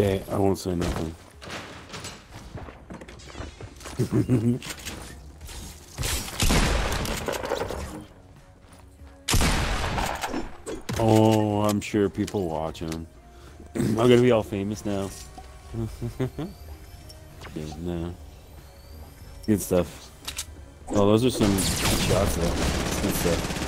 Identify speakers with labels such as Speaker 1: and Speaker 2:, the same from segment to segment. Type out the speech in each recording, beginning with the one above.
Speaker 1: Okay, I won't say nothing. oh, I'm sure people watching. I'm gonna be all famous now. yeah, no. Good stuff. Oh, those are some shots though. Good stuff.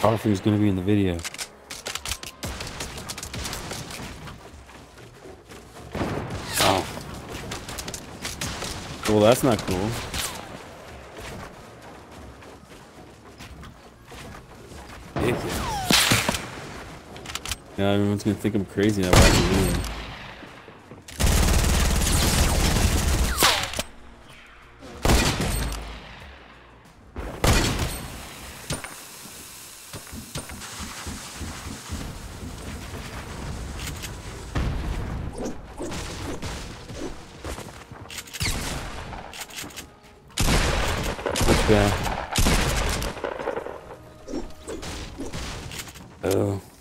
Speaker 1: Coffee's gonna be in the video. Oh. Well, that's not cool. Yeah, everyone's gonna think I'm crazy now. Yeah. Oh.